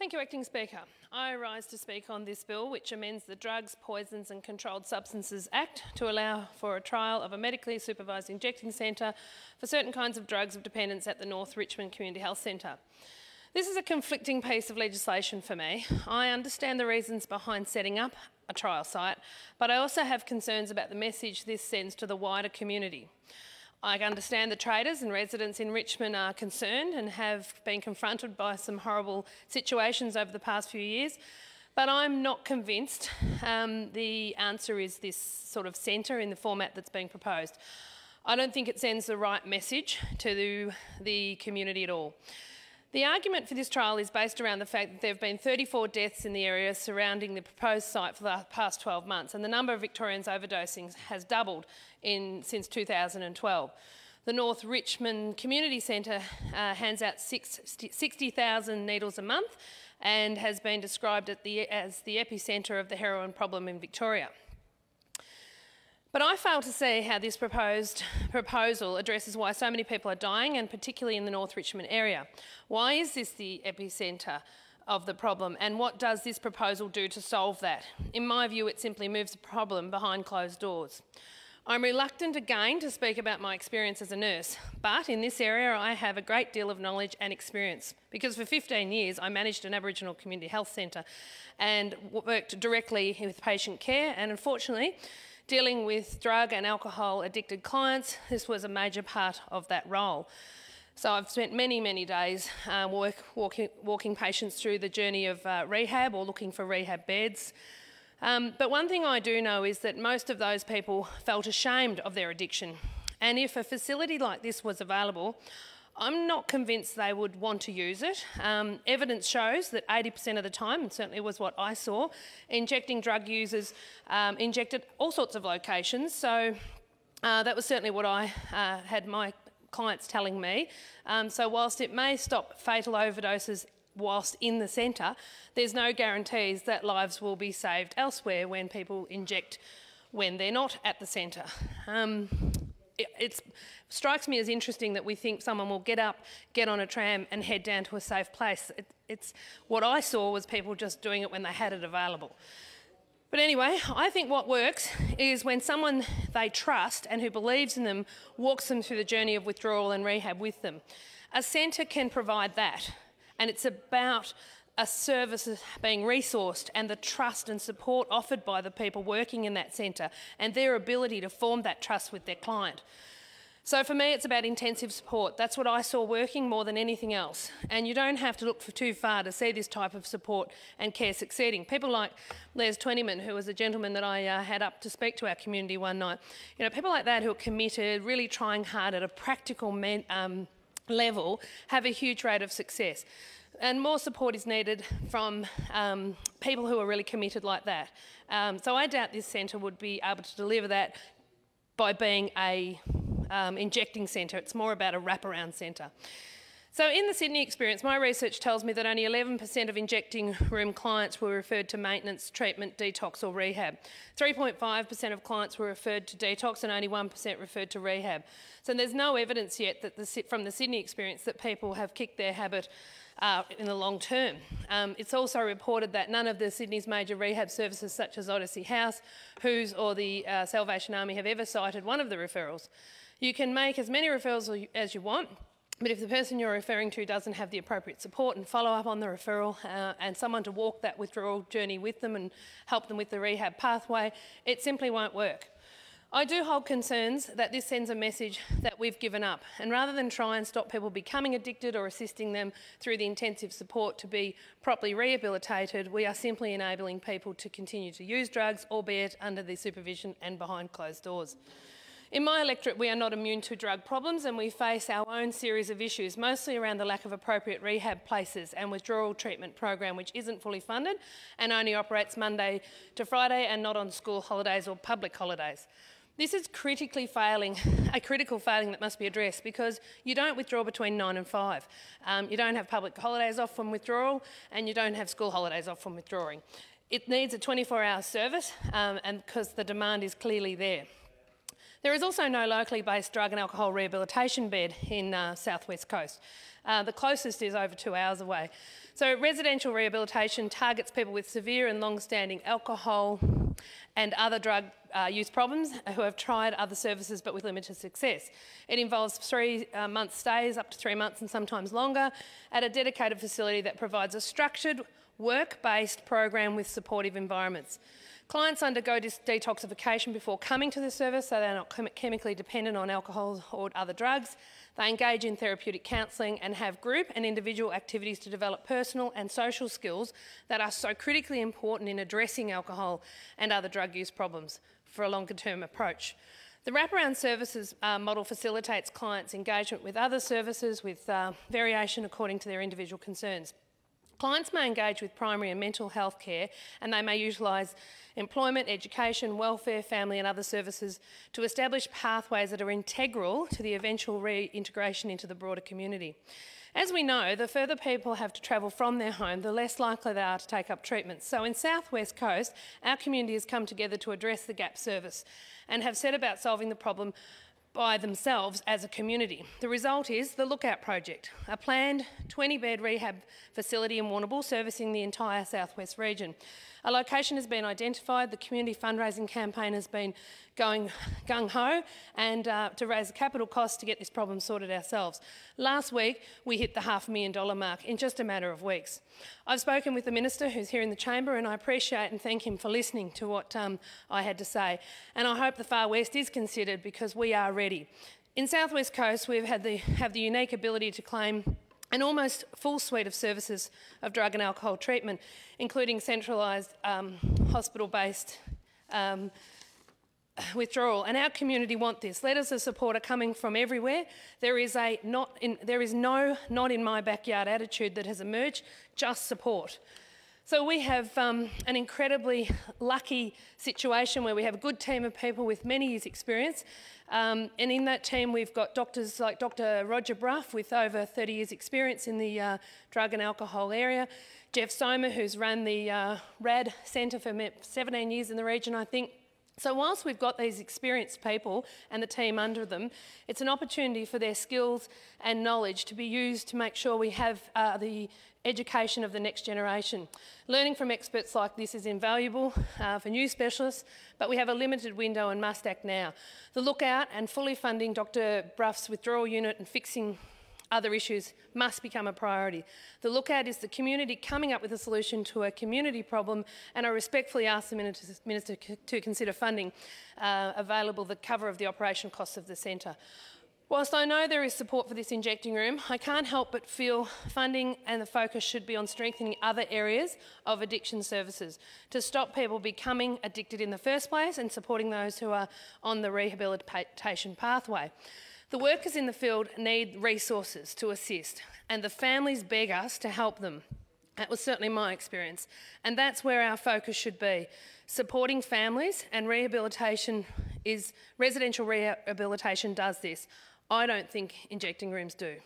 Thank you, Acting Speaker. I rise to speak on this bill which amends the Drugs, Poisons and Controlled Substances Act to allow for a trial of a medically supervised injecting centre for certain kinds of drugs of dependence at the North Richmond Community Health Centre. This is a conflicting piece of legislation for me. I understand the reasons behind setting up a trial site, but I also have concerns about the message this sends to the wider community. I understand the traders and residents in Richmond are concerned and have been confronted by some horrible situations over the past few years, but I'm not convinced um, the answer is this sort of centre in the format that's being proposed. I don't think it sends the right message to the, the community at all. The argument for this trial is based around the fact that there have been 34 deaths in the area surrounding the proposed site for the past 12 months, and the number of Victorians overdosing has doubled in, since 2012. The North Richmond Community Centre uh, hands out 60,000 needles a month and has been described the, as the epicentre of the heroin problem in Victoria. But I fail to see how this proposed proposal addresses why so many people are dying, and particularly in the North Richmond area. Why is this the epicentre of the problem, and what does this proposal do to solve that? In my view, it simply moves the problem behind closed doors. I'm reluctant again to speak about my experience as a nurse, but in this area I have a great deal of knowledge and experience because for 15 years I managed an Aboriginal community health centre and worked directly with patient care and unfortunately dealing with drug and alcohol addicted clients, this was a major part of that role. So I've spent many, many days uh, work, walking, walking, patients through the journey of uh, rehab or looking for rehab beds. Um, but one thing I do know is that most of those people felt ashamed of their addiction. And if a facility like this was available, I'm not convinced they would want to use it. Um, evidence shows that 80% of the time, and certainly was what I saw, injecting drug users um, injected all sorts of locations. So uh, that was certainly what I uh, had my clients telling me. Um, so whilst it may stop fatal overdoses whilst in the centre, there's no guarantees that lives will be saved elsewhere when people inject when they're not at the centre. Um, it strikes me as interesting that we think someone will get up, get on a tram and head down to a safe place. It, it's what I saw was people just doing it when they had it available. But anyway, I think what works is when someone they trust and who believes in them walks them through the journey of withdrawal and rehab with them. A centre can provide that, and it's about a service being resourced and the trust and support offered by the people working in that centre and their ability to form that trust with their client. So for me, it's about intensive support. That's what I saw working more than anything else. And you don't have to look for too far to see this type of support and care succeeding. People like Les Twentyman, who was a gentleman that I uh, had up to speak to our community one night, you know, people like that who are committed, really trying hard at a practical um, level, have a huge rate of success and more support is needed from um, people who are really committed like that. Um, so I doubt this centre would be able to deliver that by being a um, injecting centre. It's more about a wraparound centre. So in the Sydney experience, my research tells me that only 11% of injecting room clients were referred to maintenance, treatment, detox or rehab. 3.5% of clients were referred to detox and only 1% referred to rehab. So there's no evidence yet that the, from the Sydney experience that people have kicked their habit uh, in the long term. Um, it's also reported that none of the Sydney's major rehab services such as Odyssey House, WHOS or the uh, Salvation Army have ever sighted one of the referrals. You can make as many referrals as you want, but if the person you're referring to doesn't have the appropriate support and follow up on the referral uh, and someone to walk that withdrawal journey with them and help them with the rehab pathway, it simply won't work. I do hold concerns that this sends a message that we've given up. And rather than try and stop people becoming addicted or assisting them through the intensive support to be properly rehabilitated, we are simply enabling people to continue to use drugs, albeit under the supervision and behind closed doors. In my electorate, we are not immune to drug problems and we face our own series of issues, mostly around the lack of appropriate rehab places and withdrawal treatment program, which isn't fully funded and only operates Monday to Friday and not on school holidays or public holidays. This is critically failing, a critical failing that must be addressed because you don't withdraw between 9 and 5. Um, you don't have public holidays off from withdrawal and you don't have school holidays off from withdrawing. It needs a 24-hour service um, and because the demand is clearly there. There is also no locally based drug and alcohol rehabilitation bed in uh, South West Coast. Uh, the closest is over two hours away. So residential rehabilitation targets people with severe and long-standing alcohol and other drug uh, use problems who have tried other services but with limited success. It involves three uh, month stays, up to three months and sometimes longer, at a dedicated facility that provides a structured, work-based program with supportive environments. Clients undergo detoxification before coming to the service so they're not chem chemically dependent on alcohol or other drugs. They engage in therapeutic counselling and have group and individual activities to develop personal and social skills that are so critically important in addressing alcohol and other drug use problems for a longer term approach. The wraparound services uh, model facilitates clients' engagement with other services with uh, variation according to their individual concerns. Clients may engage with primary and mental health care and they may utilise employment, education, welfare, family and other services to establish pathways that are integral to the eventual reintegration into the broader community. As we know, the further people have to travel from their home, the less likely they are to take up treatments. So in South West Coast, our community has come together to address the gap service and have set about solving the problem by themselves as a community. The result is the Lookout Project, a planned 20-bed rehab facility in Warrnambool servicing the entire southwest region. A location has been identified, the community fundraising campaign has been going gung-ho and uh, to raise the capital costs to get this problem sorted ourselves. Last week, we hit the half million dollar mark in just a matter of weeks. I've spoken with the Minister who's here in the chamber and I appreciate and thank him for listening to what um, I had to say. And I hope the Far West is considered because we are ready. In South West Coast, we have the, have the unique ability to claim an almost full suite of services of drug and alcohol treatment, including centralised um, hospital-based um, withdrawal. And our community want this. Letters of support are coming from everywhere. There is, a not in, there is no not in my backyard attitude that has emerged, just support. So we have um, an incredibly lucky situation where we have a good team of people with many years' experience. Um, and in that team, we've got doctors like Dr. Roger Bruff with over 30 years' experience in the uh, drug and alcohol area. Jeff Somer, who's run the uh, RAD Centre for 17 years in the region, I think. So whilst we've got these experienced people and the team under them, it's an opportunity for their skills and knowledge to be used to make sure we have uh, the education of the next generation. Learning from experts like this is invaluable uh, for new specialists, but we have a limited window and must act now. The lookout and fully funding Dr Brough's withdrawal unit and fixing other issues must become a priority. The lookout is the community coming up with a solution to a community problem and I respectfully ask the Minister, to consider funding uh, available the cover of the operation costs of the centre. Whilst I know there is support for this injecting room, I can't help but feel funding and the focus should be on strengthening other areas of addiction services to stop people becoming addicted in the first place and supporting those who are on the rehabilitation pathway. The workers in the field need resources to assist, and the families beg us to help them. That was certainly my experience, and that's where our focus should be. Supporting families and rehabilitation is residential rehabilitation does this. I don't think injecting rooms do.